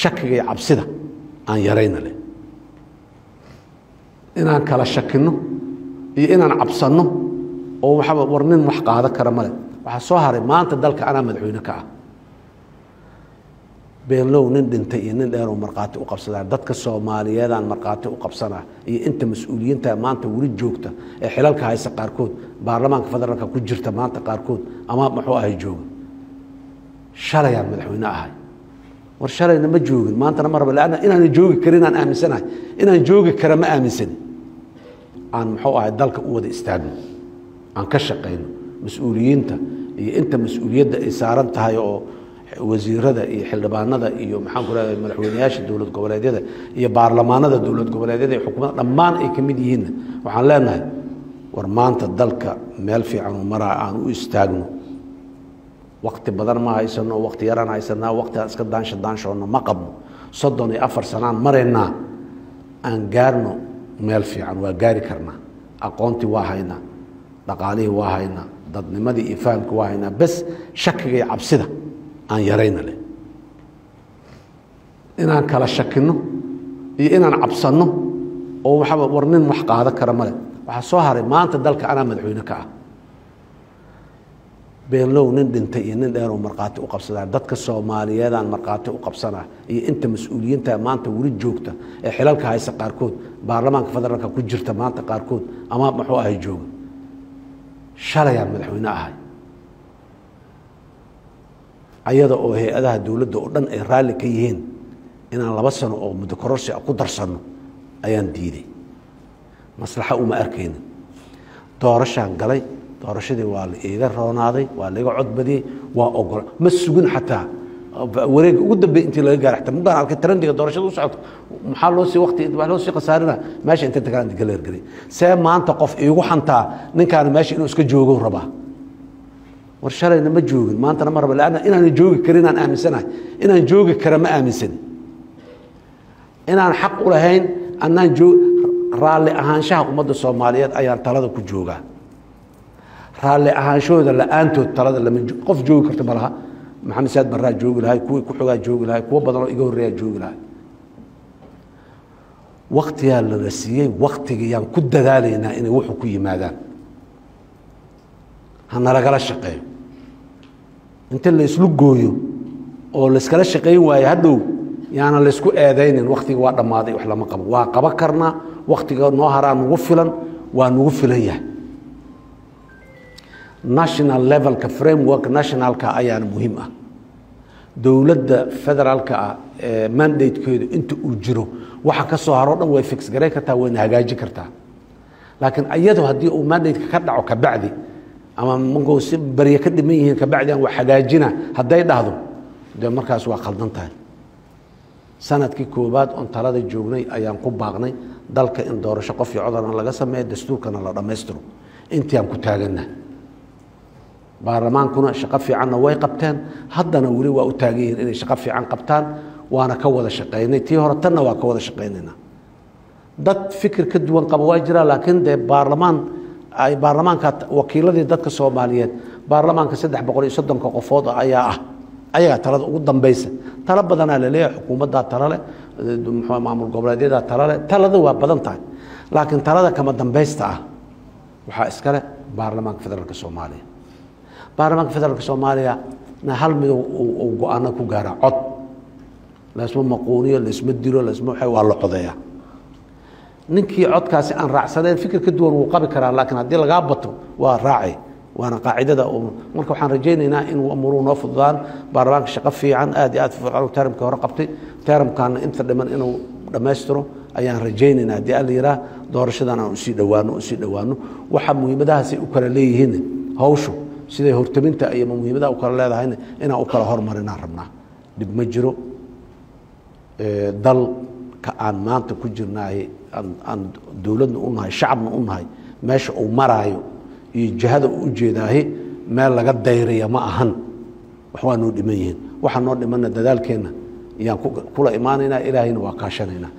shakiga iyo cabsida aan yarayna leh. Inaan kala shakinno iyo inaan cabsanno oo waxaa war nin wax qaado kara male waxaa soo haray maanta dalka anaa madaxweyne ka ah. Beenlow nin dhintay iyo nin dheeroo markhaati u qabsadaan. Dadka soomaaliyeedaan markhaati u qabsanaa iyo inta mas'uuliyiinta maanta weli joogta ee xilalka haysa qaarkood baarlamaanka federaalka ku jirta maanta qaarkood ama muxuu ahay jooga? Shalayaan madaxweyne ahay war shalayna ma joogin. Maantana ma raba lanna inaana joogi karin aan aaminsanahay. Inaan joogi kara ma aaminsani aan muxuu ahay dalka u wada istaagno. Aan ka shaqayno mas'uuliyiinta iyo inta mas'uuliyadda ay saaran tahay oo wasiirada iyo xildhibaanada iyo maxaan ku leedahay madaxweyneyaasha dowlad goboleedyada iyo baarlamaanada dowlad goboleedyada iyo xukuumadda dhammaan ay ka mid yihiinna. Waxaan leenahay war maanta dalka meel fiican oo maraa aan u istaagno wakti badan ma haysano wakti yaraan haysanaa wakti aan iska daansha daanshoonna ma qabno. Soddon iyo afar sanaan maraynaa aan gaarno meel fiican waa gaari karnaa aqoontii waa haynaa dhaqaalihii waa haynaa dadnimadii iyo fahamkii waa haynaa bes shakiga iyo cabsida aan yarayna leh. Inaan kala shakinno iyo inaan cabsanno oo war nin wax qaado kara male waxaa soo haray maanta dalka anaa madaxweyne ka ah beenlow nin dhintay iyo nin dheeroo markhaati u qabsadaan dadka soomaaliyeedaan markhaati u qabsanaa iyo inta mas'uuliyiinta maanta weli joogta ee xilalka haysa qaarkood baarlamaanka federaalka ku jirta maanta qaarkood ama muxuu ahay jooga? Shalayaan madaxweyne ahay. Ayada oo hay'adaha dowladda oo dhan ay raalli ka yihiin inaan laba sano oo muddo kororsi ku darsanno ayaan diiday. Maslaxa uma arkaynin. Doorashaan galay doorashadii waa la iiga roonaaday waa laiga codbadiyey waa ogola ma sugin xataa. Wareega ugu dambey intii laga gaara xataa mugaan arkay tarandiga doorashada u maxaa loo sii waa loo sii khasaarina? Meesha inta tagaan inta kala ergelay see maanta qof iigu xantaa ninkaana meesha inuu iska joogo rabaa. War shalayna ma joogin. Maantana ma raba lanna inaana joogi karin aan aaminsanahay. Inaan joogi kara ma aaminsani. Inaan xaq u lahayn anaan raalli ahaanshaha ummadda soomaaliyeed ayaan talada ku joogaa raalli ahaanshahooda la'aantood talada qof joogi karta ma laha. Maxamed saad barraa joogi lahay kuwii ku xogaa joogi lahay kuwo badanoo iga horreeyaa joogi lahay. Waktiyaa lala siiyey waktigiyaan ku dadaalaynaa inay wuxuu ku yimaadaan. Hanalagala shaqeeyo. Inta layslu gooyo oo layskala shaqayn waayo hadhow yaana laysku eedaynin waktiga waa dhammaaday wax lama qabo. Waa qaba karnaa waktiga noo haraa nugu filan waa nugu filan yahay national levelka framework nationalka ayaana muhiim ah. Dowladda federaalka ah ee mandatekeedu inta uu jiro waxa ka soo haroo dhan way fix garay kartaa wayna hagaajin kartaa. Laakiin iyado haddii uu mandateka ka dhaco kabacdi ama markuu si barye ka dhiman yihiin kabacdi aan wax hagaajina. Hadday dhahdo dee markaas waa khaldan tahay. Sanadkii koowaad oon talada joognay ayaan ku baaqnay dalka in doorasho qof iyo codana laga sameeyo dastuurkana la dhammaystiro. Intii aan ku taaganna baarlamaankuna shaqo fiicanna way qabteen. Haddana weli waa u taagan yihiin inay shaqo fiican qabtaan waana ka wada shaqaynay. Tii hore tanna waa ka wada shaqaynayna. Dad fikir ka duwan qaba waa jiraa laakiin dee baarlamaan ay baarlamaanka wakiiladii dadka soomaaliyeed baarlamaanka saddex boqol iyo soddonka qofood ayaa ah ayagaa talada ugu dambaysa. Talo badanaa la leeyahay xukuumaddaa talale maamul goboleedyadaa talale talada waa badan tahay. Laakiin talada kama dambaysta ah. Waxaa iskale baarlamaanka federaalka soomaaliya baarlamaanka federaalka soomaaliya na hal mid uu go'aano ku gaara cod. Laysma maquuniyo laysma dilo laysma waa la codeeya ninkii codkaasi aan raacsaneen fikir ka duwan wuu qabi karaa laakiin haddii lagaa bato waa raaci waana qaacidada marka waxaan rajaynaynaa in amuruu noo fududaan baarlamaanka shaqo fiican aad iyo aad fiican teramkii hore qabtay. Teramkaana inta dhiman inuu dhammaystiro ayaan rajaynaynaa. Haddii alla yiraa doorashadan aan u sii dhowaano u sii dhowaano. Waxa muhiimadahaasay u kala leeyihiin hawshu siday hortaminta iyo muhiimadaha u kala leedahayna inaan u kala hormarinaan rabnaa? Dhib ma jiro. Dalka aan maanta ku jirnaaye aan dowladna u nahay shacabna u nahay meesha uu maraayo iyo jihada u ujeedaahe meel laga dayraya ma ahan. Wax waa noo dhiman yihiin. Waxaa noo dhimanna dadaalkeenna. Ayaan kula imaanaynaa ilaahayna waa kaashanaynaa